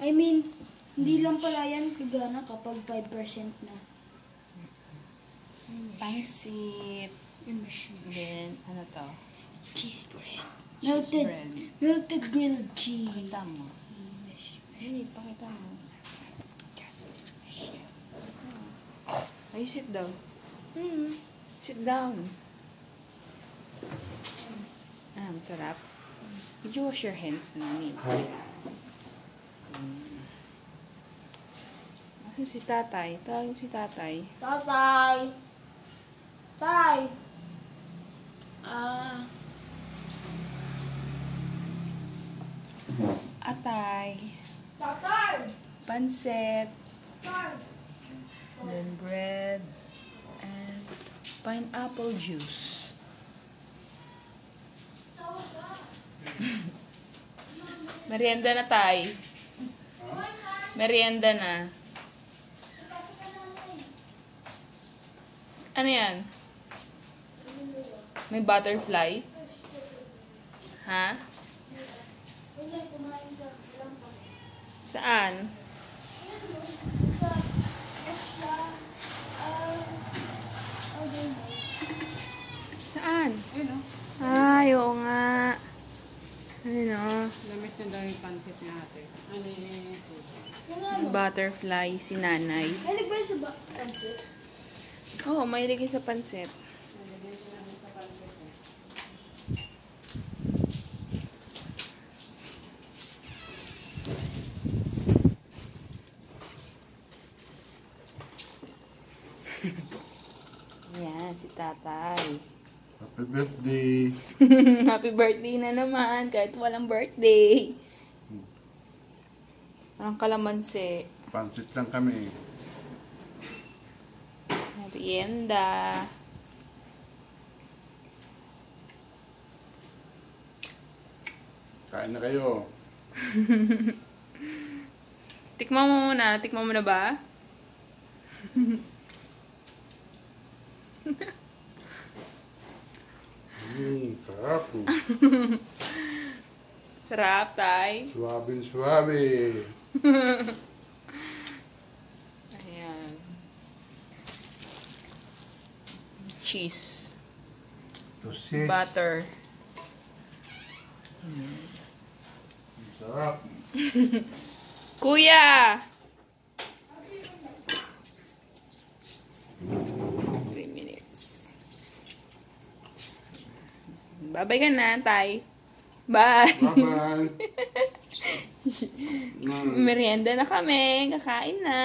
I mean, hindi lang pala yan gagana kapag 5% na. Pansit. Yung machine. Then, ano to? Cheese bread. Melted, bread. melted grilled cheese. Pakita mo. Hindi, pakita mo. Ay, sit down. Mm. Sit down. Ah, masarap. Did you wash your hands, Nani? Mm. Asan si tatay? Tawag si tatay. Tatay! Tay! Ah, Atay. tatay! Pansit. Tay! Then bread. And pineapple juice. Merienda na tay. Merienda na. Ano yan? May butterfly? Ha? Saan? Saan? Ay, oo. Ano? Lamis na daw yung pansit ni ate. Ano yung Butterfly, si nanay. Mahilig ba yun sa ba- pansit? Oo, oh, mahilig yun sa pansit. Yan, si tatay. Happy birthday. Happy birthday na naman, kahit walang birthday. Parang kalamansi. Pansit lang kami. Merienda. Kain na kayo. Tikman mo muna. Tikman mo na ba? Hmm, sarap. Tay. Suwabing suwabe. Ayan. Cheese. Tosis. Butter. Sarap. Kuya! Babay ka na, tay. Bye! Bye-bye. Merienda na kami. Kakain na.